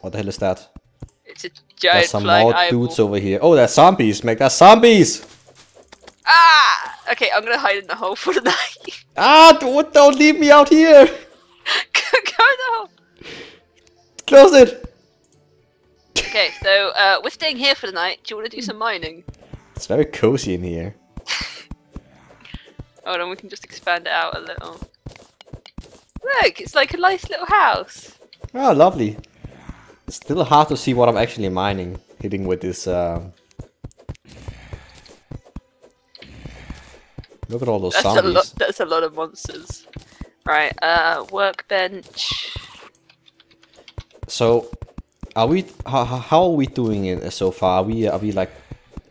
What the hell is that? It's a There's some more eyeball. dudes over here. Oh, there's zombies, Meg. There's zombies! Ah! Okay, I'm gonna hide in the hole for the night. Ah, don't, don't leave me out here! go, go in the hole. Close it! Okay, so uh, we're staying here for the night. Do you want to do some mining? It's very cozy in here. Hold on, we can just expand it out a little. Look, it's like a nice little house. Oh, lovely. It's still hard to see what I'm actually mining, hitting with this. Um... Look at all those That's a lot. That's a lot of monsters. Right, uh, workbench. So, are we? How, how- how are we doing it so far? Are we are we like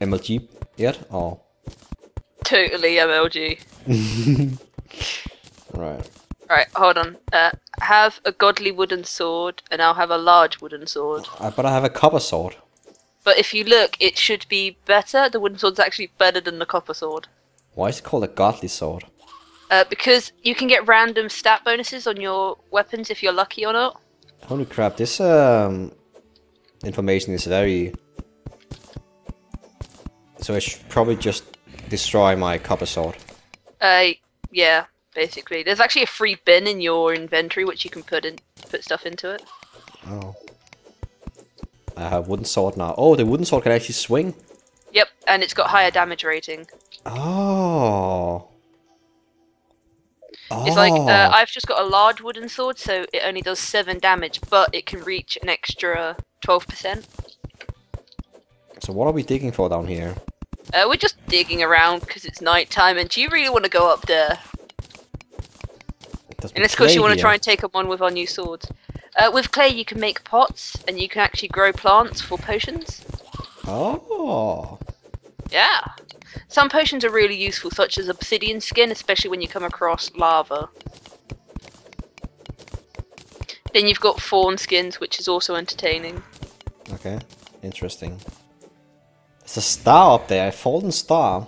MLG yet? Or Totally MLG. right? Right, hold on. Uh, have a godly wooden sword, and I'll have a large wooden sword. Uh, but I have a copper sword. But if you look, it should be better. The wooden sword's actually better than the copper sword. Why is it called a godly sword? Uh, because you can get random stat bonuses on your weapons if you're lucky or not. Holy crap! This um information is very. So I should probably just destroy my copper sword. Uh, yeah, basically. There's actually a free bin in your inventory which you can put in, put stuff into it. Oh. I have wooden sword now. Oh, the wooden sword can actually swing. Yep, and it's got higher damage rating. Oh. It's like uh, Oh. I've just got a large wooden sword, so it only does seven damage, but it can reach an extra twelve percent. So what are we digging for down here? Uh, we're just digging around because it's night time, and do you really want to go up there? There's And it's because you want to try and take them on with our new swords. Uh, with clay, you can make pots, and you can actually grow plants for potions. Oh. Yeah. Some potions are really useful, such as obsidian skin, especially when you come across lava. Then you've got fawn skins, which is also entertaining. Okay. Interesting. It's a star up there, a fallen star.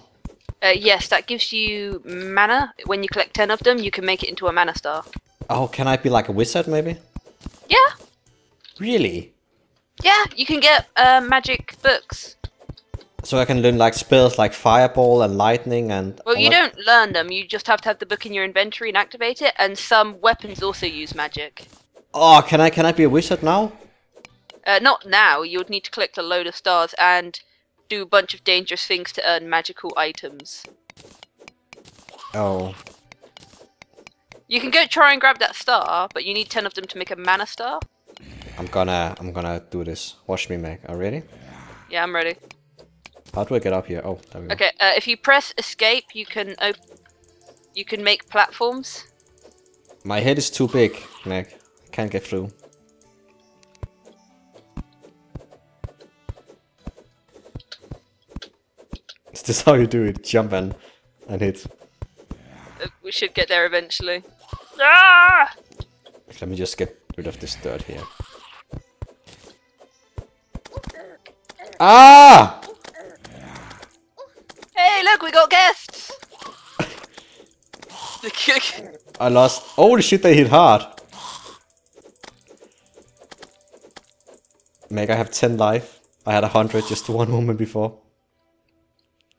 Uh, yes, that gives you mana. When you collect 10 of them, you can make it into a mana star. Oh, can I be like a wizard maybe? Yeah, Really? yeah, you can get uh, magic books. So I can learn like spells like fireball and lightning and. Well, you that? don't learn them, you just have to have the book in your inventory and activate it, and some weapons also use magic. Oh, can I can I be a wizard now? Uh, not now, you would need to collect a load of stars and do a bunch of dangerous things to earn magical items. Oh. You can go try and grab that star, but you need 10 of them to make a mana star. I'm gonna I'm gonna do this. Watch me, Meg. Are you ready? Yeah, I'm ready. How do I get up here? Oh, there we go. Okay, uh, if you press escape, you can op- you can make platforms. My head is too big, Meg. I can't get through. This is this how you do it? Jump and and hit. Uh, we should get there eventually. Ah! Let me just get rid of this dirt here. Ah! Hey, look, we got guests! I lost. Holy shit, they hit hard. Meg, I have 10 life. I had 100 just one moment before.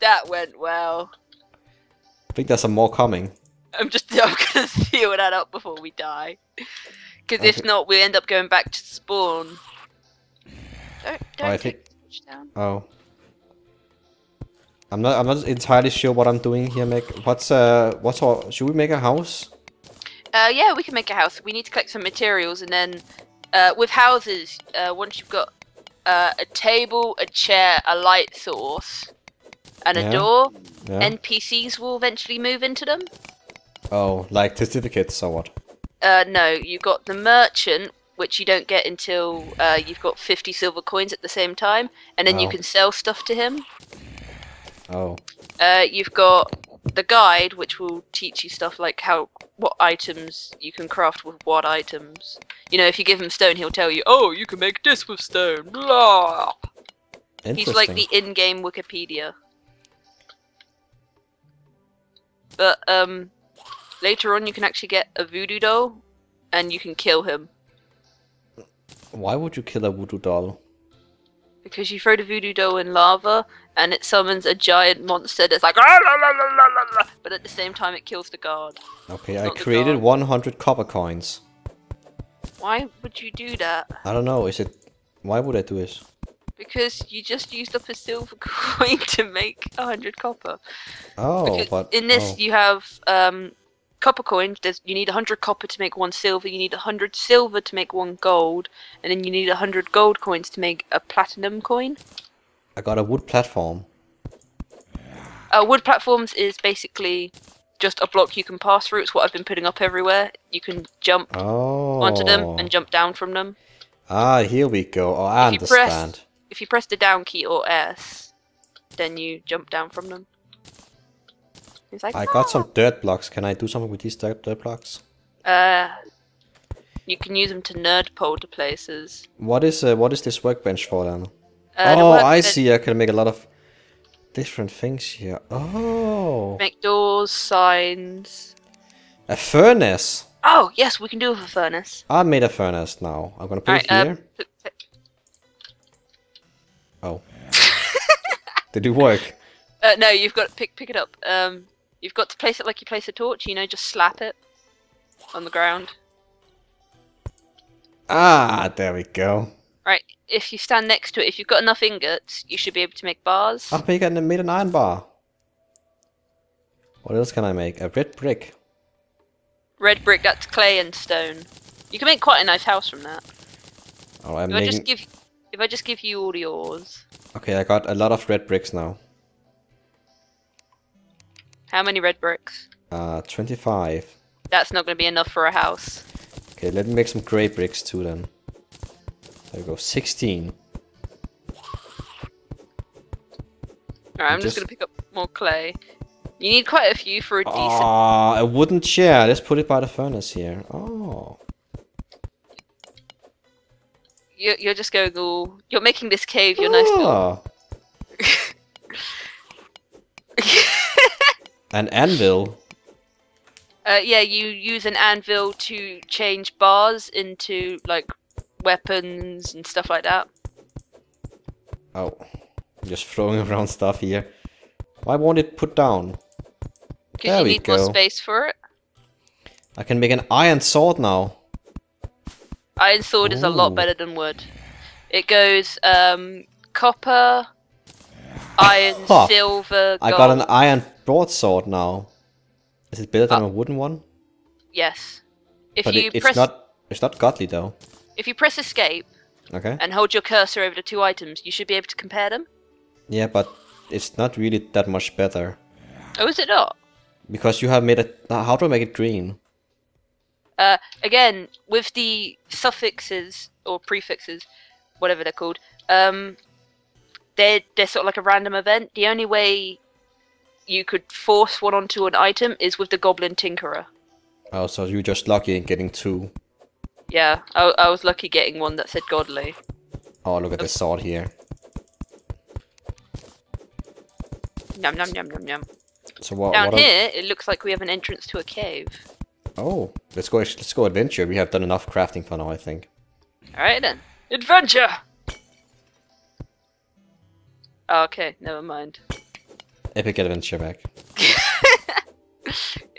That went well. I think there's some more coming. I'm just I'm gonna seal that up before we die. Because if not, we end up going back to spawn. Don't don't I think-. Oh. I'm not I'm not entirely sure what I'm doing here, Meg. What's uh what's our should we make a house? Uh, yeah, we can make a house. We need to collect some materials, and then uh, with houses, uh, once you've got uh, a table, a chair, a light source, and a Yeah. door, Yeah. NPCs will eventually move into them. oh, like certificates or what? Uh, no, you've got the merchant, which you don't get until uh, you've got 50 silver coins at the same time, and then you Oh. can sell stuff to him. Oh. Uh, you've got the guide, which will teach you stuff like how what items you can craft with what items. You know, if you give him stone, he'll tell you, "Oh, you can make this with stone." Blah. He's like the in-game Wikipedia. But um, later on, you can actually get a voodoo doll, and you can kill him. Why would you kill a voodoo doll? Because you throw the voodoo doll in lava and it summons a giant monster that's like, "Ah, la, la, la, la, la, la," but at the same time it kills the guard. Okay, I created 100 copper coins. Why would you do that? I don't know, is it... Why would I do this? Because you just used up a silver coin to make a hundred copper. Oh, Because but... in this oh. you have um, copper coins. There's you need a hundred copper to make one silver. You need a hundred silver to make one gold, and then you need a hundred gold coins to make a platinum coin. I got a wood platform. Uh, wood platforms is basically just a block you can pass through. It's what I've been putting up everywhere. You can jump Oh. onto them and jump down from them. Ah, here we go. Oh, I If understand. If you press the down key or S, then you jump down from them. It's like I got some dirt blocks. Can I do something with these dirt, dirt blocks? Uh, you can use them to nerd pole to places. What is uh, what is this workbench for then? Uh, oh, work- I see. I can make a lot of different things here. Oh, Make doors, signs. a furnace. Oh yes, we can do with a furnace. I made a furnace now. I'm gonna put Alright, it here. um, p- p- Oh, did it work? uh, no, you've got to pick pick it up. Um, you've got to place it like you place a torch. You know, just slap it on the ground. Ah, there we go. Right. If you stand next to it, if you've got enough ingots, you should be able to make bars. I'm made an, made an iron bar. What else can I make? A red brick. Red brick, that's clay and stone. You can make quite a nice house from that. Oh, I'm making. just give, if I just give you all yours, Okay, I got a lot of red bricks now. how many red bricks? Uh, 25. That's not going to be enough for a house. Okay, let me make some gray bricks too then. There we go, 16. Alright, I'm just, just- gonna pick up more clay. You need quite a few for a decent. Ah, a wooden chair. Let's put it by the furnace here. Oh. You're, you're just going all. You're making this cave your nice. Ah, An anvil. uh, yeah, you use an anvil to change bars into like weapons and stuff like that. Oh. I'm just throwing around stuff here. Why won't it put down? Because you we need more go. space for it. I can make an iron sword now. Iron sword is a lot better than wood. It goes um, copper, iron, silver, gold. I got an iron broadsword now. Is it better than Ah. a wooden one? Yes. If But you it, it's press not. It's not godly though. if you press escape Okay. and hold your cursor over the two items, you should be able to compare them. Yeah, but it's not really that much better Oh, is it not? because you have made it. uh, How do I make it green? Uh, again, with the suffixes or prefixes, whatever they're called, um, they're they're sort of like a random event. The only way you could force one onto an item is with the Goblin Tinkerer. Oh, so you're just lucky in getting two. Yeah, I, I was lucky getting one that said godly. Oh, look at this sword here. Yum yum yum yum yum. So what? Down what are- here, it looks like we have an entrance to a cave. Oh, let's go. Let's go adventure. We have done enough crafting for now, I think. All right then, adventure. Oh, okay, never mind. Epic adventure back.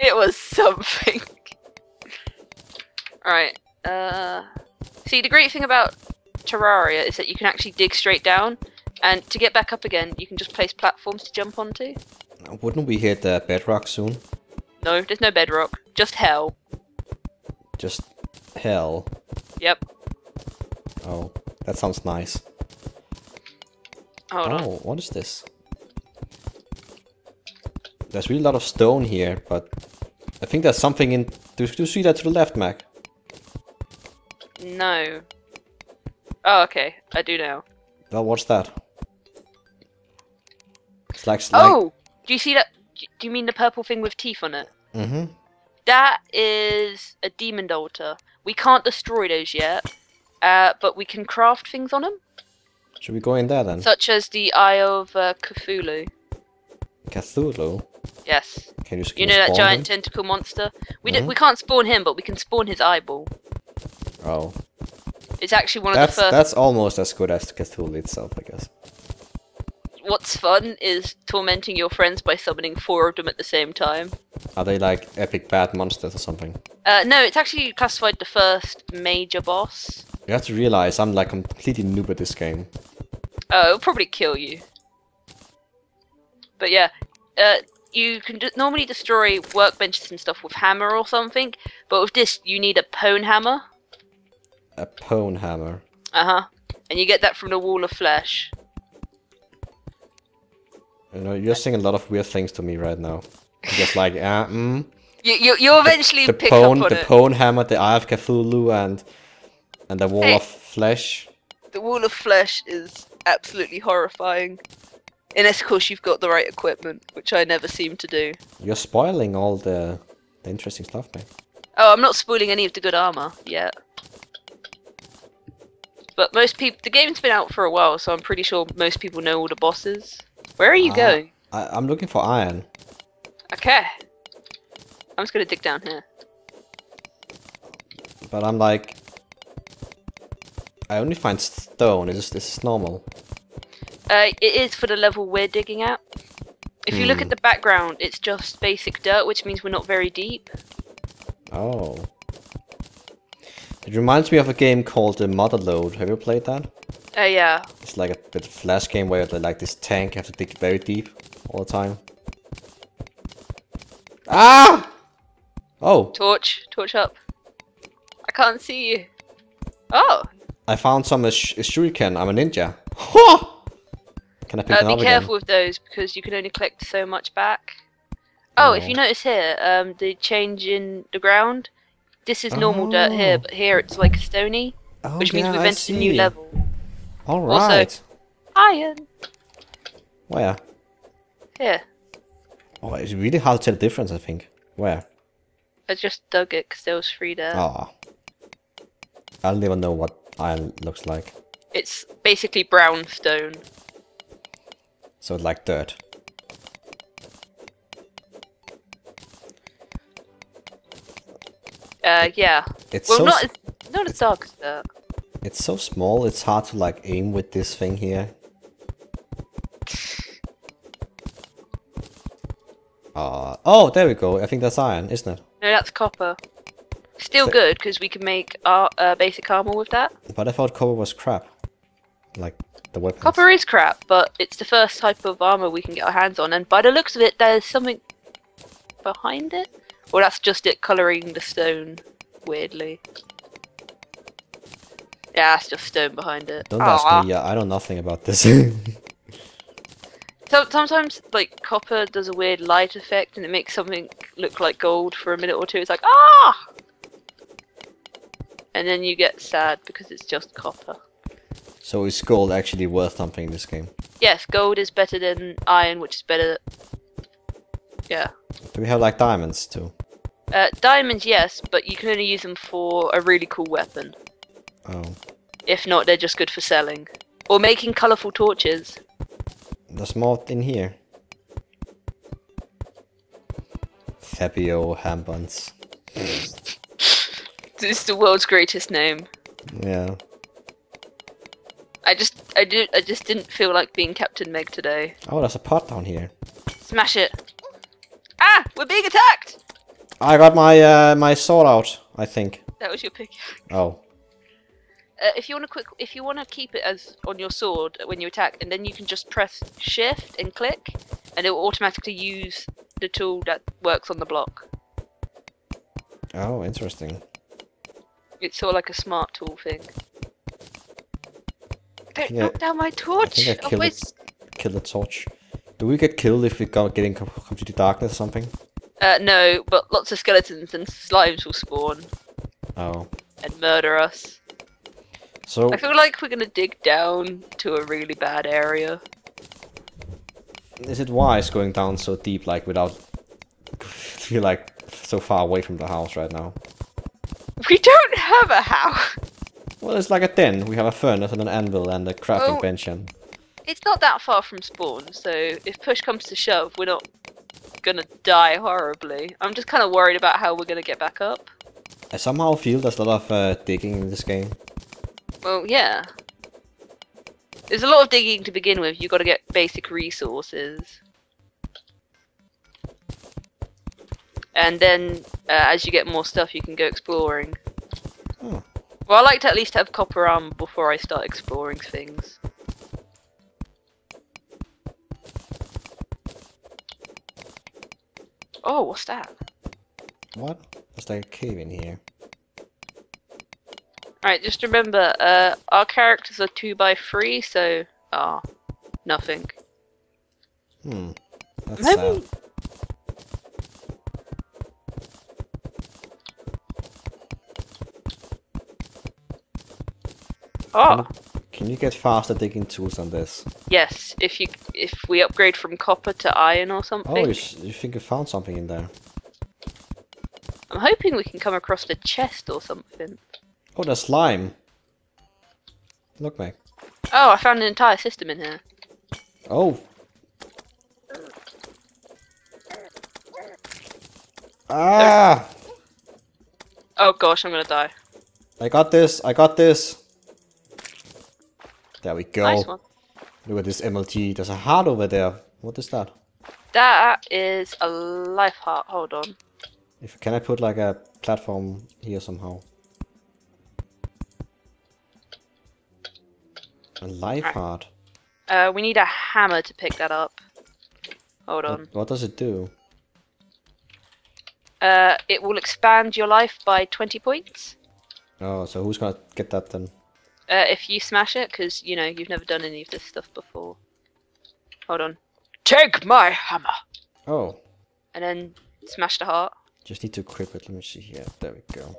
It was something. Alright. Uh see the great thing about Terraria is that you can actually dig straight down and to get back up again you can just place platforms to jump onto. Wouldn't we hit the bedrock soon? No, there's no bedrock. Just hell. Just hell. Yep. Oh, that sounds nice. Hold oh, on. what is this? There's really a lot of stone here, but I think there's something in. Do, you see that to the left, Mac? No. Oh, okay. I do now. Well, what's that? It's like. it's like Oh! Do you see that? Do you mean the purple thing with teeth on it? Mm-hmm. That is a demon altar. We can't destroy those yet, uh, but we can craft things on them. Should we go in there then? Such as the Eye of uh, Cthulhu. Cthulhu. Yes. Can you? You know that giant them? tentacle monster? We Mhm. d- we can't spawn him, but we can spawn his eyeball. Oh. It's actually one of That's the first. that's almost as good as Cthulhu itself, I guess. What's fun is tormenting your friends by summoning four of them at the same time. Are they like epic bad monsters or something? Uh, no, it's actually classified the first major boss. You have to realize I'm like completely noob at this game. Oh, it'll probably kill you. But yeah, uh, you can d- normally destroy workbenches and stuff with hammer or something, but with this you need a pwn hammer. A pwn hammer. Uh huh. And you get that from the wall of flesh. You know, you're saying a lot of weird things to me right now. Just like, uh, mm, You you you eventually the pick pwn, up on the it. pwn hammer, the Eye of Cthulhu, and and the wall Hey. of flesh. the wall of flesh is absolutely horrifying. Unless of course you've got the right equipment, which I never seem to do. You're spoiling all the, the interesting stuff, man. Oh, I'm not spoiling any of the good armor yet. But most people, the game's been out for a while, so I'm pretty sure most people know all the bosses. Where are you Ah. going? I, I'm looking for iron. Okay. I'm just gonna dig down here. But I'm like... I only find stone, is this, this is normal. Uh, it is for the level we're digging at. If you look Hmm. at the background, it's just basic dirt, which means we're not very deep. Oh. It reminds me of a game called the Motherload. Have you played that? Uh, yeah. It's like a bit of flash game where like this tank, you have to dig very deep all the time. Ah! Oh, Torch, torch up. I can't see you. Oh, I found some sh- shuriken. I'm a ninja. Can I pick uh, be careful again? with those because you can only collect so much back. Oh, if Oh. you notice here, um, the change in the ground. This is normal dirt here, Oh. but here it's like stony, Oh, which means yeah, we've entered a new level. All Also- Iron. Where? Here, Oh, it's really hard to tell the difference. I think. Where? I just dug it because there was three there. Ah. I'll never know what iron looks like. It's basically brown stone. So like dirt. Uh, yeah. It's Well, so not as not as dark as dirt. It's so small. It's hard to like aim with this thing here. Uh, oh, there we go. I think that's iron, isn't it? No, that's copper. Still So- good because we can make our uh, basic armor with that. But I thought copper was crap. Like the weapons. Copper is crap, but it's the first type of armor we can get our hands on, and by the looks of it, there's something behind it. Or that's just it coloring the stone weirdly. It's just stone behind it. Don't Aw. ask me. Yeah, I know nothing about this. So, sometimes, like, copper does a weird light effect and it makes something look like gold for a minute or two. It's like, ah! And then you get sad because it's just copper. so is gold actually worth something in this game? Yes, gold is better than iron, which is better. Yeah. Do we have like diamonds too? Uh, diamonds, yes, but you can only use them for a really cool weapon. Oh, If not, they're just good for selling. Or making colourful torches. there's more in here. Fabio Hambuns. It's the world's greatest name. Yeah. I just, I did, I just didn't feel like being Captain Meg today. Oh, there's a pot down here. Smash it! Ah, we're being attacked! I got my uh, my sword out. I think. That was your pick. Oh, Uh, if you want to quick, if you want to keep it as on your sword when you attack, and then you can just press Shift and click, and it will automatically use the tool that works on the block. oh, interesting. It's sort of like a smart tool thing. Don't Yeah, knock down my I torch! I killed wait, it. Kill the torch. Do we get killed if we go get in com- completely darkness or something? Uh, no, but lots of skeletons and slimes will spawn Oh, and murder us. So I feel like we're gonna dig down to a really bad area. is it wise going down so deep, like without feel like so far away from the house right now? We don't have a house. Well, it's like a den. We have a furnace and an anvil and a crafting Oh. bench and It's not that far from spawn, so if push comes to shove, we're not gonna die horribly. I'm just kind of worried about how we're gonna get back up. I somehow feel there's a lot of uh, digging in this game. Well, yeah. There's a lot of digging to begin with. You've got to get basic resources. And then, uh, as you get more stuff, you can go exploring. Oh. Well, I like to at least have copper armor before I start exploring things. Oh, what's that? What? There's like a cave in here. Alright, just remember, uh, our characters are 2 by 3 so... Ah, nothing. Hmm. That's Maybe- sad. Oh, Can you get faster digging tools on this? yes, if you if we upgrade from copper to iron or Oh, something. you, s- you think you found something in there? I'm hoping we can come across a chest or something. Oh, there's slime. Look, mate. Oh, I found an entire system in here. Oh. Ah! Oh gosh, I'm gonna die. I got this. I got this. There we go. Nice one. Look at this MLT. There's a heart over there. What is that? That is a life heart. Hold on. If can I put like a platform here somehow? A life heart. Uh, we need a hammer to pick that up. Hold on. What, what does it do? Uh, it will expand your life by 20 points. Oh, so who's gonna get that then? Uh, if you smash it, because, you know, you've never done any of this stuff before. Hold on. Take my hammer! Oh, And then smash the heart. just need to equip it. Let me see here. There we go.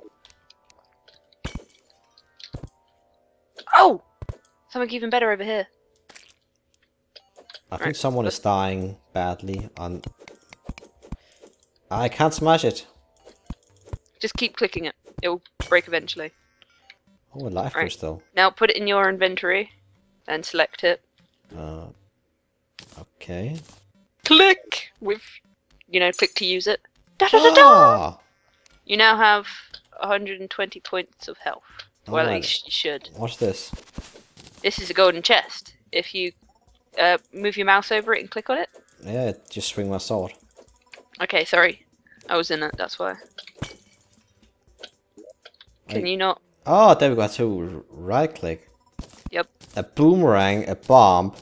Oh! Something even better over here. I think Right, someone is dying badly on. I can't smash it. Just keep clicking it. It will break eventually. Oh, a life Right. crystal. Now put it in your inventory and select it. Uh, okay. Click with, you know, click to use it. Da da da da! Ah, You now have 120 points of health. Well, at least you should. what's this? This is a golden chest. If you uh, move your mouse over it and click on it. Yeah, just swing my sword. Okay, sorry. I was in it, that's why. Can I- you not? Oh, there we go. So right click. Yep. A boomerang, a bomb,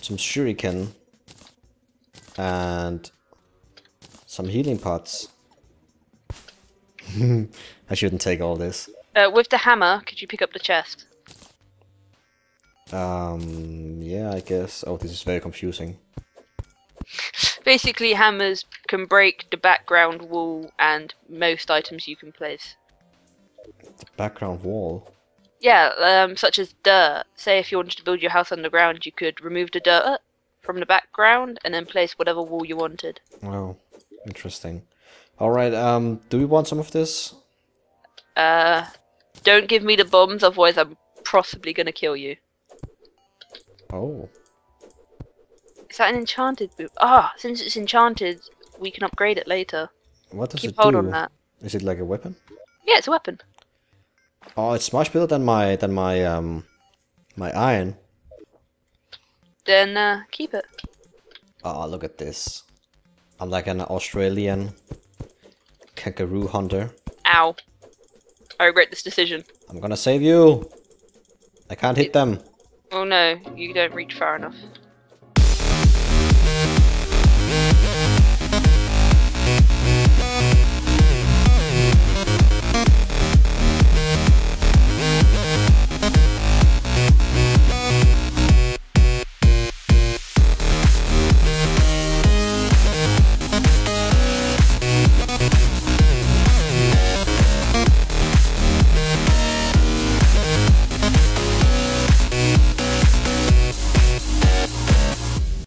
some shuriken, and some healing pots. I shouldn't take all this. Uh, with the hammer, could you pick up the chest? Um, yeah, I guess. Oh, this is very confusing. Basically, hammers can break the background wall and most items you can place. The background wall. Yeah, um, such as dirt. Say if you wanted to build your house underground, you could remove the dirt from the background and then place whatever wall you wanted. Oh, interesting. All right. Um, do we want some of this? Uh, don't give me the bombs, otherwise I'm possibly gonna kill you. Oh, Is that an enchanted boot? Ah, since it's enchanted, we can upgrade it later. what does Keep it hold do? on that. Is it like a weapon? Yeah, it's a weapon. Oh, it's much better than my than my um my iron. Then uh, keep it. Oh, look at this. I'm like an Australian kangaroo hunter. Ow. I regret this decision. I'm gonna save you. I can't hit them. Oh no, you don't reach far enough.